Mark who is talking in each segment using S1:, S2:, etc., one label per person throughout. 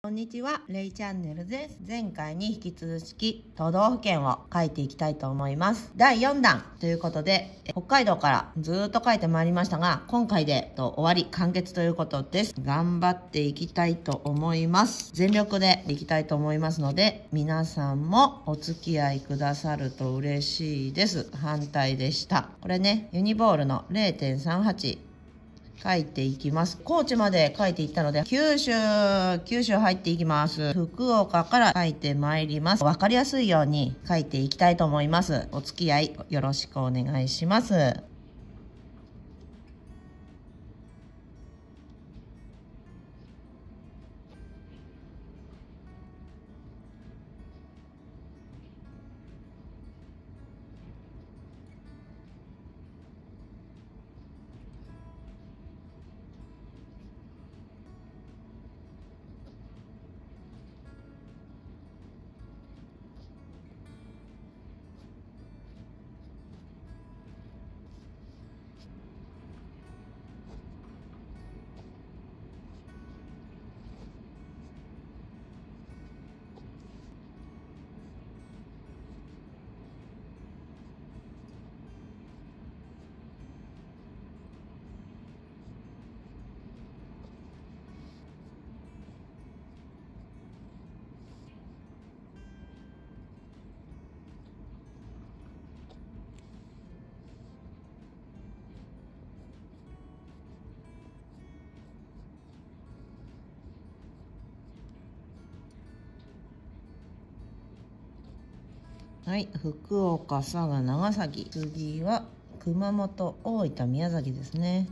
S1: こんにちは、レイチャンネルです。前回に引き続き都道府県を書いていきたいと思います。第4弾ということで、北海道からずっと書いてまいりましたが、今回でと終わり完結ということです。頑張っていきたいと思います。全力でいきたいと思いますので、皆さんもお付き合いくださると嬉しいです。反対でした。これね、ユニボールの0.38書いていきます。高知まで書いていったので、九州、九州入っていきます。福岡から書いてまいります。わかりやすいように書いていきたいと思います。お付き合いよろしくお願いします。はい、福岡、佐賀、長崎。次は熊本、大分、宮崎ですね。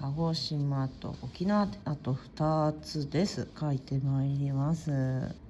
S1: 鹿児島と沖縄あと2つです。書いてまいります。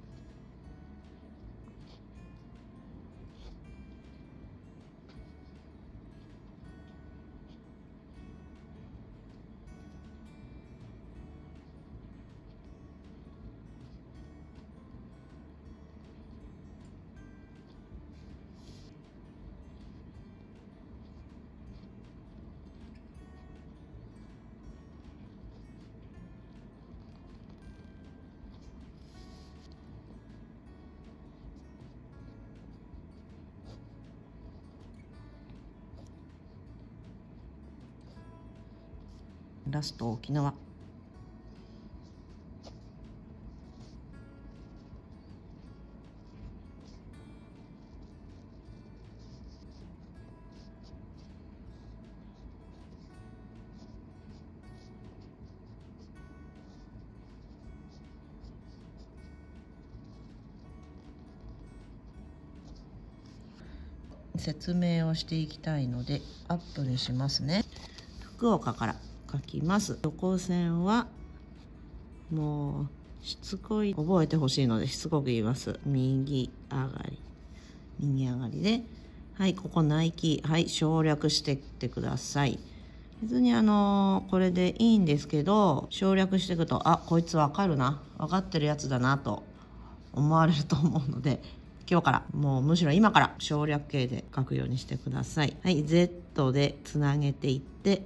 S1: ラスト沖縄。説明をしていきたいのでアップにしますね。福岡から。書きます。横線はもうしつこい覚えてほしいのでしつこく言います。右上がり。右上がりで。はいここナイキ。はい省略してってください。別にあのこれでいいんですけど省略していくとあこいつわかるな。分かってるやつだなと思われると思うので今日からもうむしろ今から省略形で書くようにしてください。はい Z でつなげていって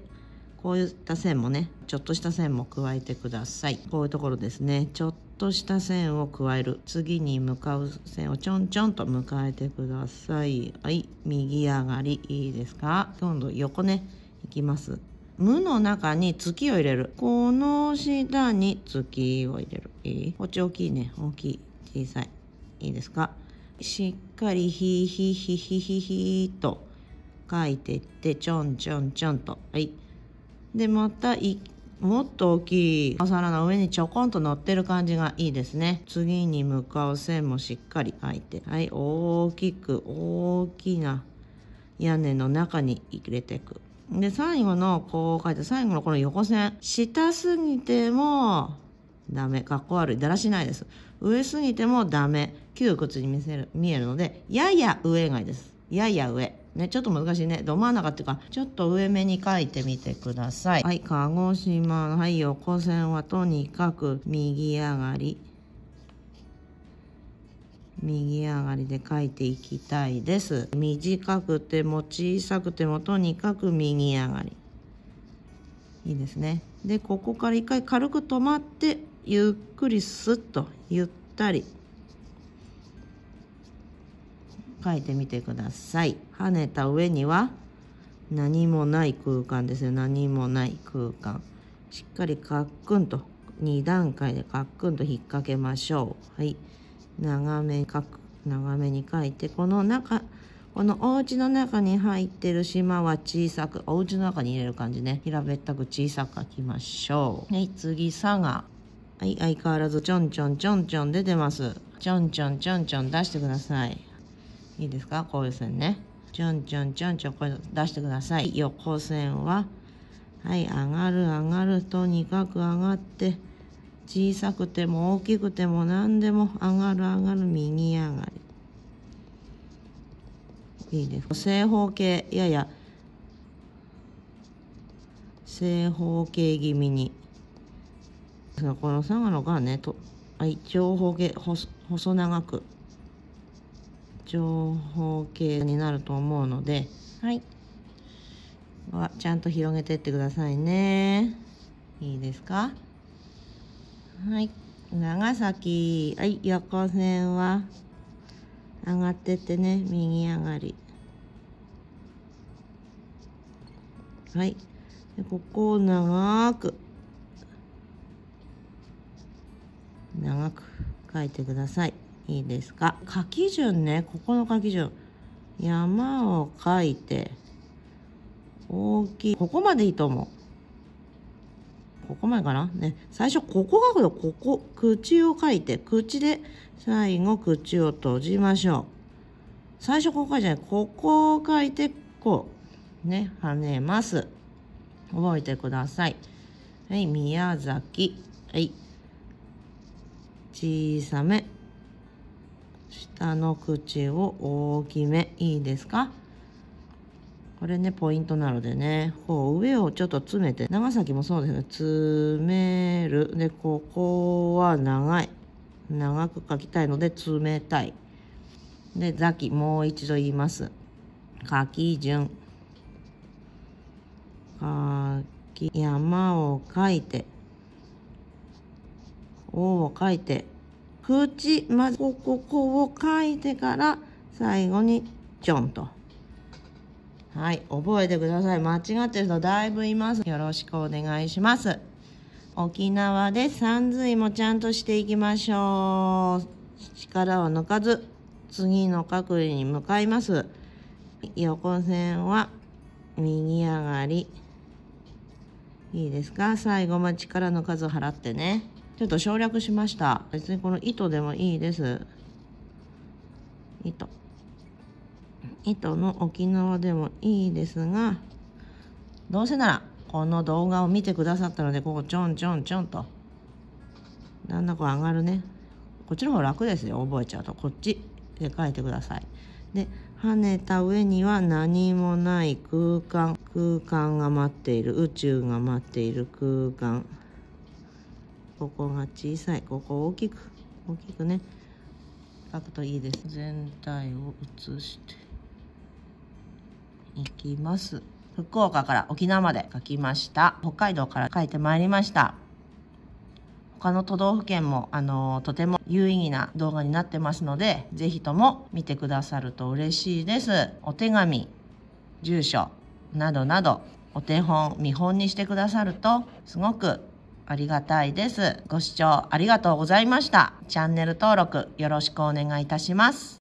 S1: こういった線もねちょっとした線も加えてください。こういうところですね。ちょっとした線を加える。次に向かう線をちょんちょんと迎えてください。はい。右上がりいいですか？今度横ねいきます。無の中に月を入れる。この下に月を入れる。いいこっち大きいね。大きい小さい。いいですか？しっかりヒーヒーヒーヒーヒーヒーと書いていってちょんちょんちょんと。はい。でまたいもっと大きいお皿の上にちょこんと乗ってる感じがいいですね。次に向かう線もしっかり書いて。はい大きく大きな屋根の中に入れていく。で最後のこう書いて最後のこの横線。下すぎてもダメ。かっこ悪い。だらしないです。上すぎてもダメ。窮屈に見せる見えるのでやや上がいいです。やや上。ね、ちょっと難しいね。ど真ん中っていうか、ちょっと上目に書いてみてください。はい、鹿児島の、はい、横線はとにかく右上がり。右上がりで書いていきたいです。短くても小さくてもとにかく右上がり。いいですね。で、ここから一回軽く止まって、ゆっくりスッと、ゆったり。書いてみてください。跳ねた上には何もない空間ですよ。何もない空間。しっかりカックンと2段階でカックンと引っ掛けましょう。はい。長め書く。長めに書いてこの中このお家の中に入ってる島は小さくお家の中に入れる感じね。平べったく小さく書きましょう。はい。次佐賀。はい。相変わらずちょんちょんちょんちょん出てます。ちょんちょんちょんちょん出してください。いいですか？こういう線ね。ちょんちょんちょんちょんこれ出してください。横線は。はい。上がる上がるとにかく上がって小さくても大きくても何でも上がる上がる右上がり。いいです。正方形やや。正方形気味に。この佐賀のがね。とはい。長方形細長く。長方形になると思うのではい。はちゃんと広げてってくださいね。いいですか？はい。長崎はい横線は上がってってね右上がり。はい。でここを長く。長く書いてくださいいいですか？書き順ね。ここの書き順。山を書いて大きい。ここまでいいと思う。ここまでかな？ね。最初ここ書くとここ。口を書いて口で最後口を閉じましょう。最初ここ書いてない。ここを書いてこう。ね。跳ねます。覚えてください。はい。宮崎。はい。小さめ。下の口を大きめいいですか？これねポイントなのでねこう上をちょっと詰めて長崎もそうですね詰める。でここは長い。長く書きたいので冷たい。でザキもう一度言います。書き順。書き山を書いて「お」を書いて。口まずここを書いてから最後にちょんと。はい覚えてください。間違ってる人だいぶいます。よろしくお願いします。沖縄で三髄もちゃんとしていきましょう。力を抜かず次の角に向かいます。横線は右上がり。いいですか？最後まで力の数を払ってね。ちょっと省略しました。別にこの糸でもいいです。糸糸の沖縄でもいいですがどうせならこの動画を見てくださったのでここちょんちょんちょんと。だんだんこう上がるね。こっちの方楽ですよ覚えちゃうと。こっちで書いてください。で跳ねた上には何もない空間。空間が待っている。宇宙が待っている空間。ここが小さいここ大きく大きくね。書くといいです全体を写していきます。福岡から沖縄まで書きました。北海道から書いてまいりました。他の都道府県もあのとても有意義な動画になってますので是非とも見てくださると嬉しいです。お手紙住所などなどお手本見本にしてくださるとすごくありがたいです。ご視聴ありがとうございました。チャンネル登録よろしくお願いいたします。